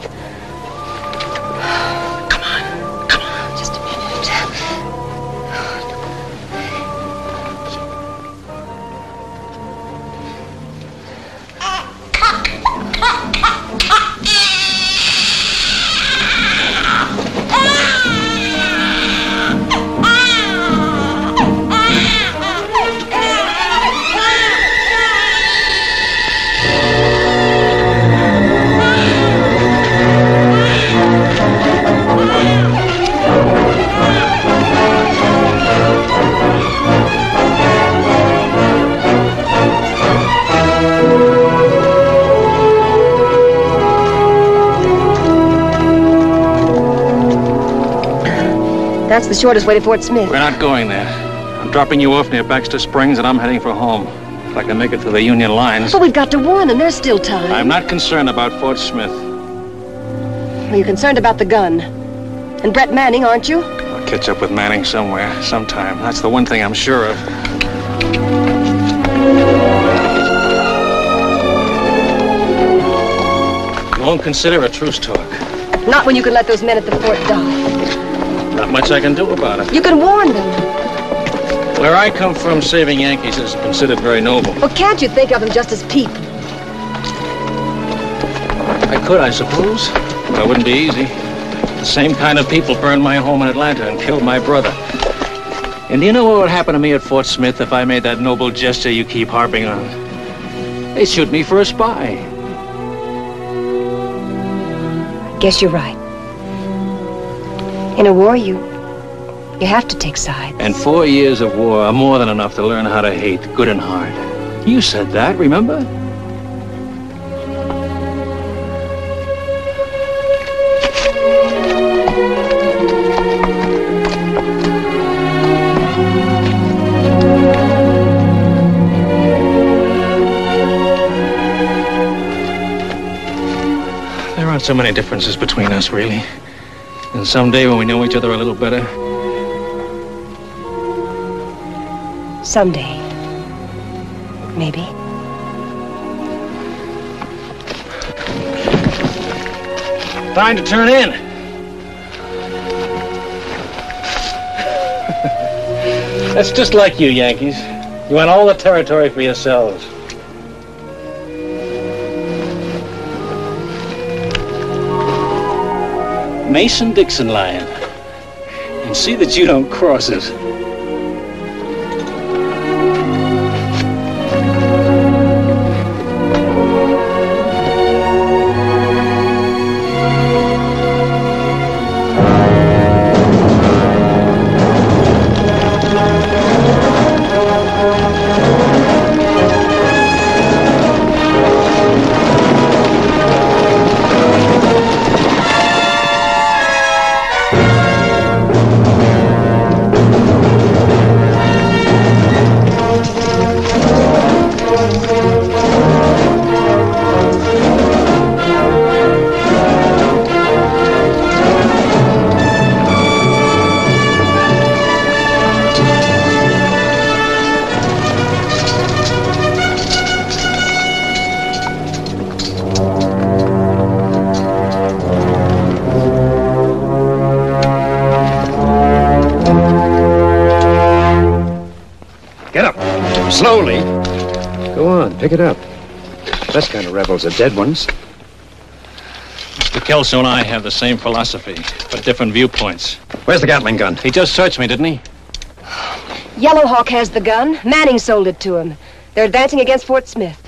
That's the shortest way to Fort Smith. We're not going there. I'm dropping you off near Baxter Springs, and I'm heading for home. If I can make it to the Union lines. But we've got to warn them. There's still time. I'm not concerned about Fort Smith. Well, you're concerned about the gun. And Brett Manning, aren't you? I'll catch up with Manning somewhere, sometime. That's the one thing I'm sure of. You won't consider a truce talk. Not when you can let those men at the fort die. Not much I can do about it. You can warn them. Where I come from, saving Yankees is considered very noble. Well, can't you think of them just as people? I could, I suppose, but it wouldn't be easy. The same kind of people burned my home in Atlanta and killed my brother. And do you know what would happen to me at Fort Smith if I made that noble gesture you keep harping on? They'd shoot me for a spy. Guess you're right. In a war, you You have to take sides. And four years of war are more than enough to learn how to hate, good and hard. You said that, remember? There aren't so many differences between us, really. And someday when we know each other a little better, Someday. Maybe. Time to turn in. That's just like you, Yankees. You want all the territory for yourselves. Mason-Dixon line. And see that you don't cross it. Pick it up. Best kind of rebels are dead ones. Mr. Kelso and I have the same philosophy, but different viewpoints. Where's the Gatling gun? He just searched me, didn't he? Yellow Hawk has the gun. Manning sold it to him. They're advancing against Fort Smith.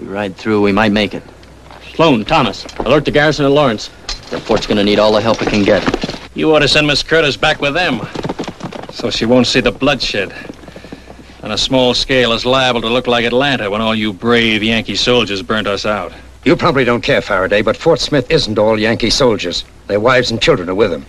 We ride through, we might make it. Sloan, Thomas, alert the garrison at Lawrence. The fort's gonna need all the help it can get. You ought to send Miss Curtis back with them, so she won't see the bloodshed. On a small scale, is liable to look like Atlanta when all you brave Yankee soldiers burnt us out. You probably don't care, Farraday, but Fort Smith isn't all Yankee soldiers. Their wives and children are with them.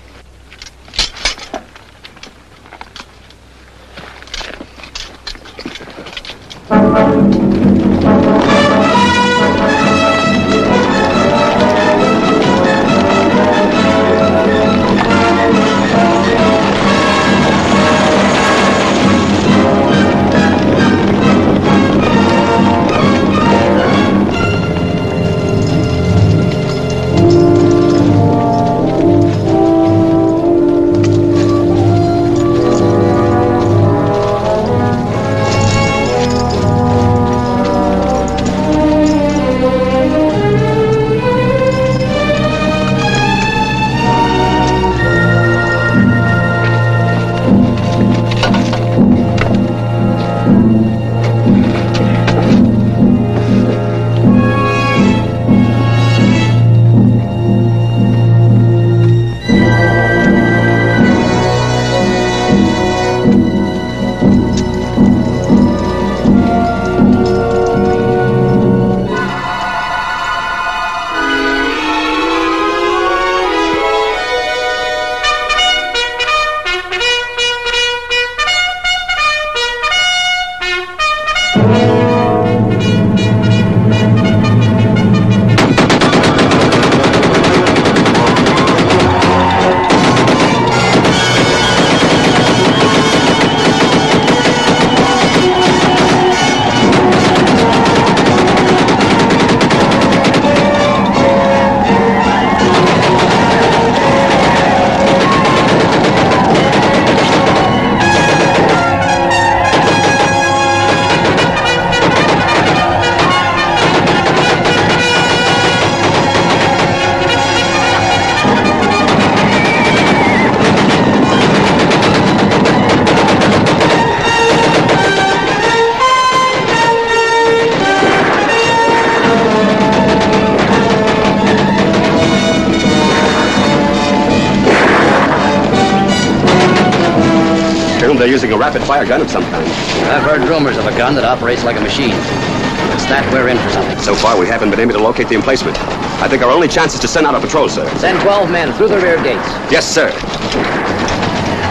Rapid-fire gun of some kind. I've heard rumors of a gun that operates like a machine. If it's that, we're in for something. So far, we haven't been able to locate the emplacement. I think our only chance is to send out a patrol, sir. Send 12 men through the rear gates. Yes, sir.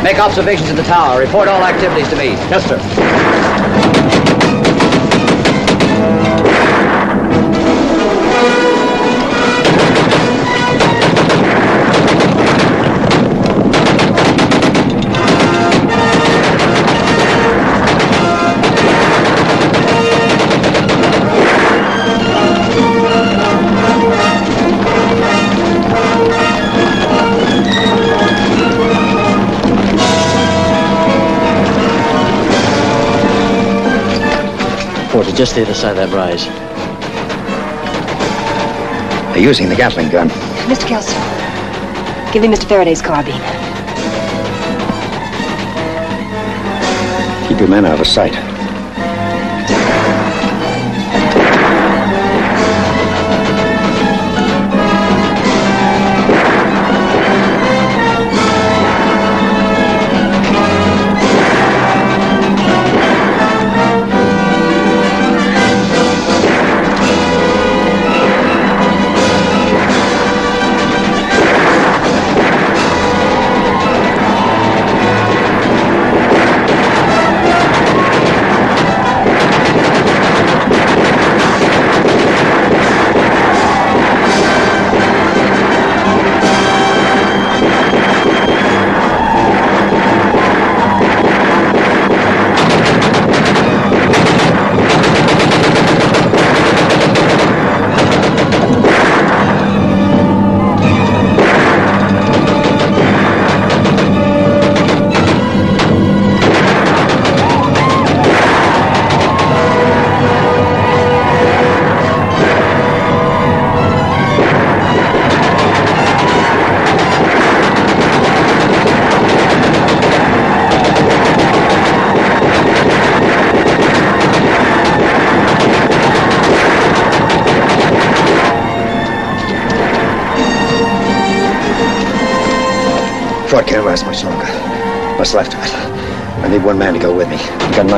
Make observations of the tower. Report all activities to me. Yes, sir. Fort is just the other side of that rise. They're using the Gatling gun. Mr. Kelso, give me Mr. Farraday's carbine. Keep your men out of sight.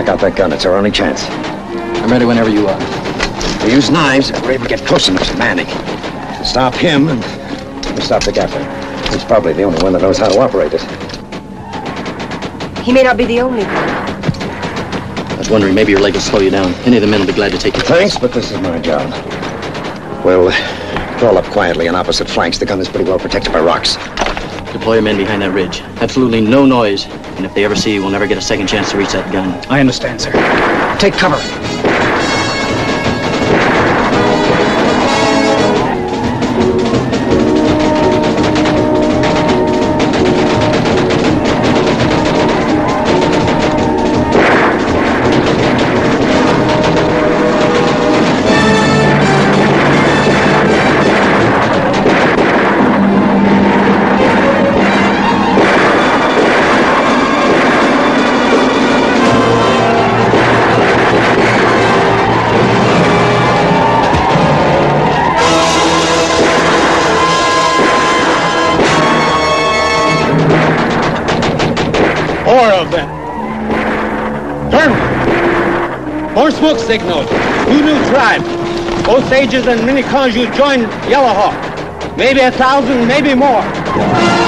We gotta knock out that gun. It's our only chance. I'm ready whenever you are. We use knives if we're able to get close enough to Manning. Stop him and we stop the Gatling. He's probably the only one that knows how to operate it. He may not be the only one. I was wondering, maybe your leg will slow you down. Any of the men will be glad to take you. Thanks, but this is my job. We'll uh, crawl up quietly on opposite flanks. The gun is pretty well protected by rocks. Deploy your men behind that ridge. Absolutely no noise. And if they ever see you, we'll never get a second chance to reach that gun. I understand, sir. Take cover. Signals. New tribes. Osages and many Kanju joined Yellow Hawk. Maybe a thousand, maybe more.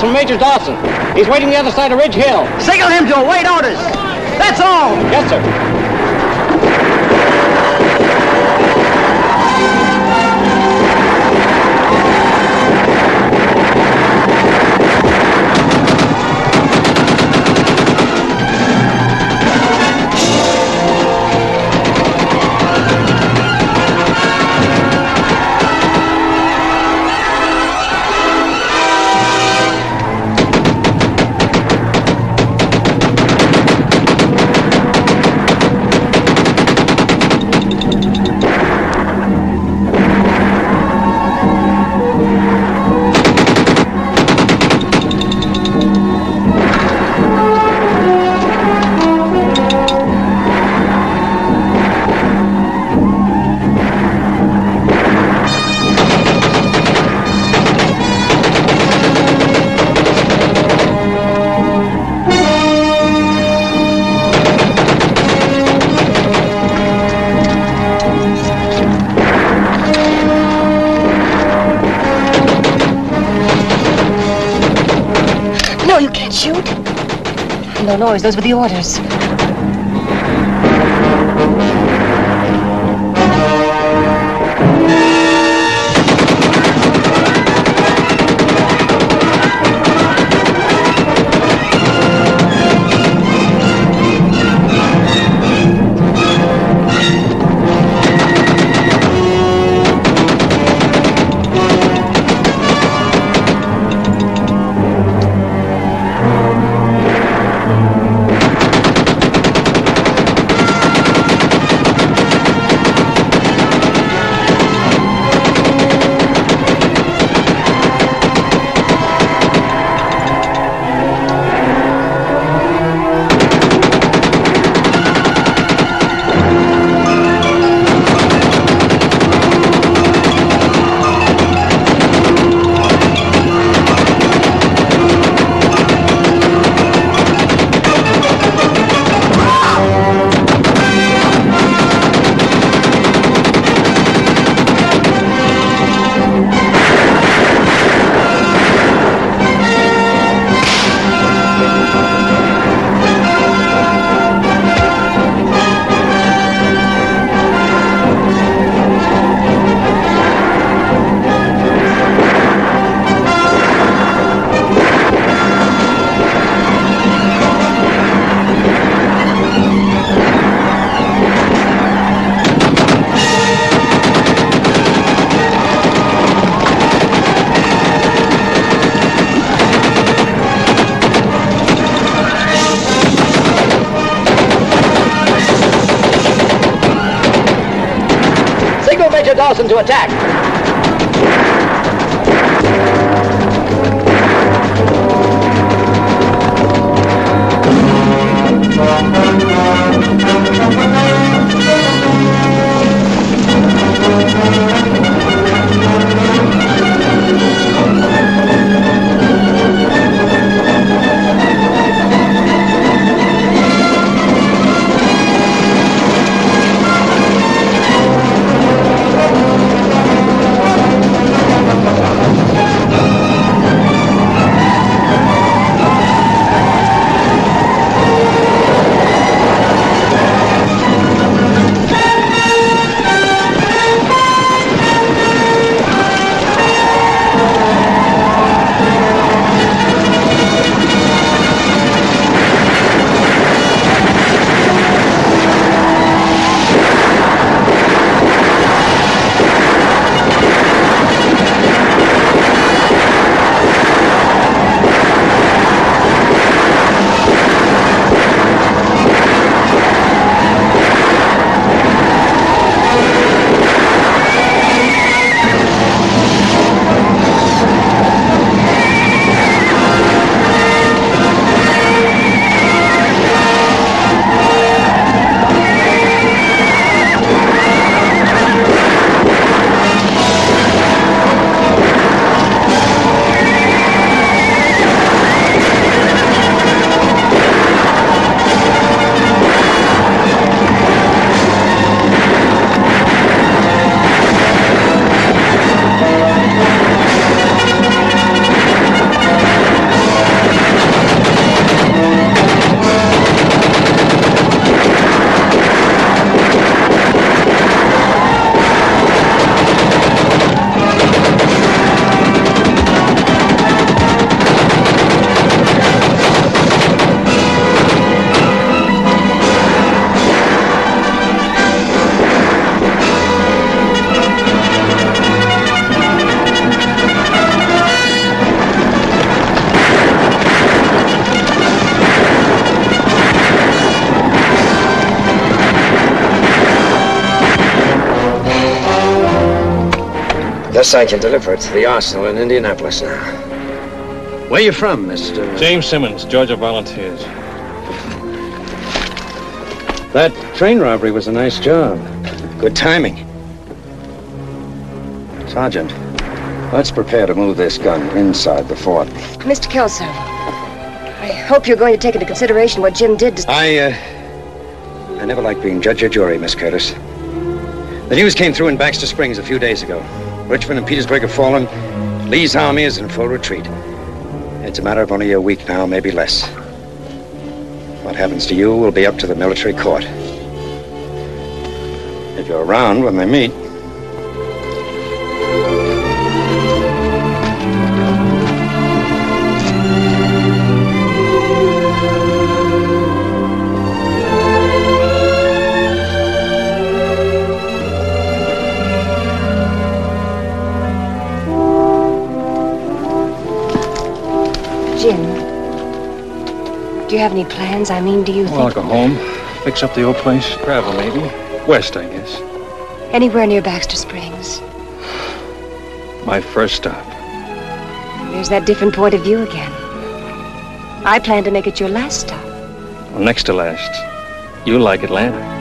From Major Dawson. He's waiting the other side of Ridge Hill. Signal him to await orders. That's all. Yes, sir. No noise. Those were the orders. To attack. Yes, I can deliver it to the arsenal in Indianapolis now. Where are you from, Mr. James Simmons, Georgia Volunteers. That train robbery was a nice job. Good timing. Sergeant, let's prepare to move this gun inside the fort. Mr. Kelso, I hope you're going to take into consideration what Jim did to... I, uh, I never like being judge or jury, Miss Curtis. The news came through in Baxter Springs a few days ago. Richmond and Petersburg have fallen. Lee's army is in full retreat. It's a matter of only a week now, maybe less. What happens to you will be up to the military court. If you're around when they meet, you have any plans? I mean, do you Well, I'll go home, fix up the old place, travel maybe. West, I guess. anywhere near Baxter Springs? My first stop. There's that different point of view again. I plan to make it your last stop. Well, next to last. You like Atlanta.